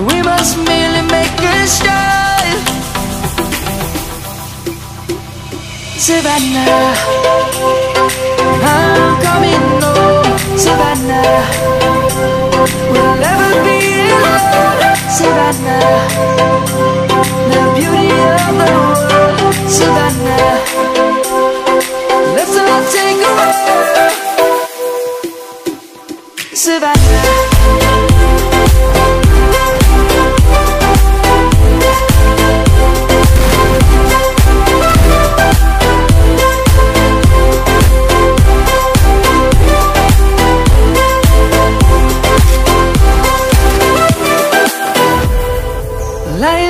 We must merely make a start. Savannah I'm coming home. Savannah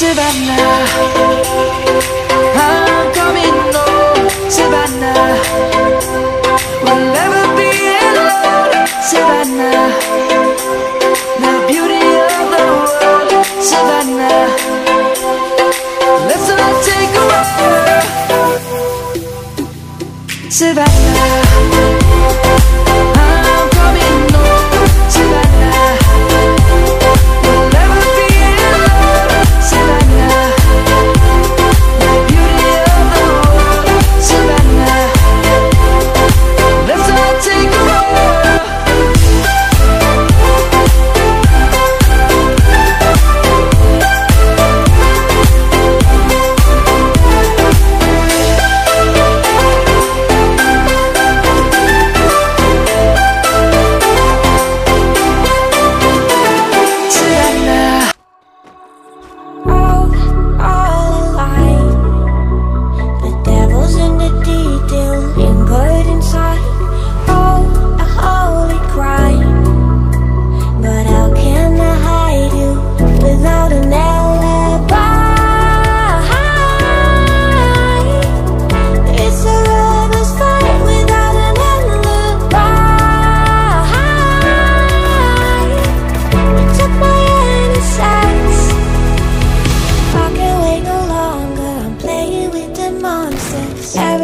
Savannah. I'm coming home Savannah. We'll never be alone Savannah. The beauty of the world Savannah